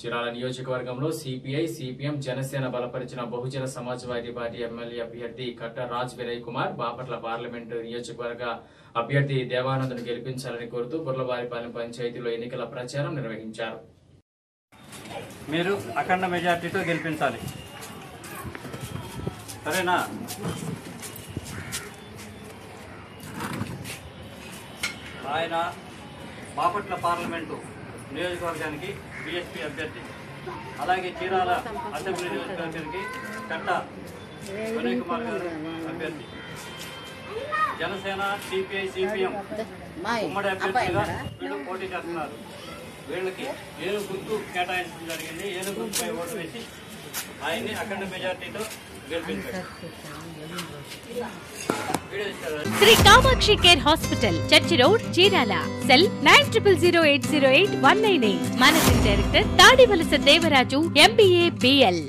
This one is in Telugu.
చిరాల నియోజకవర్గంలో సిపిఐ సిపిఎం జనసేన బలపరిచిన బహుజన సమాజ్వాదీ పార్టీ ఎమ్మెల్యే అభ్యర్థి కట్ట రాజ్ వినయ్ కుమార్ బాపట్ల పార్లమెంటు నియోజకవర్గ అభ్యర్థి దేవానంద్ను గెలిపించాలని కోరుతూ బుర్లవారిపాలెం పంచాయతీలో ఎన్నికల ప్రచారం నిర్వహించారు. మీరు అఖండ మెజార్టీతో గెలిపించాలి. సరేనా? ఆయన బాపట్ల పార్లమెంటు నియోజకవర్గానికి బీఎస్పీ అభ్యర్థి అలాగే చీరాల అసెంబ్లీ నియోజకవర్గానికి కట్ట వినయ్ కుమార్ గారు అభ్యర్థి. జనసేన సిపిఐ సిపిఎం ఉమ్మడి అభ్యర్థిగా వీళ్ళు పోటీ చేస్తున్నారు. వీళ్ళకి ఏను గుర్తు కేటాయించడం జరిగింది. ఏను గుర్తుపై ఓటు వేసి ఆయన్ని అఖండ మెజార్టీతో గెలిపించారు. Sri Kamakshi care hospital church road Chirala cell nine triple zero eight zero eight one nine eight. Managing director Tadivalasa Devaraju MBA BL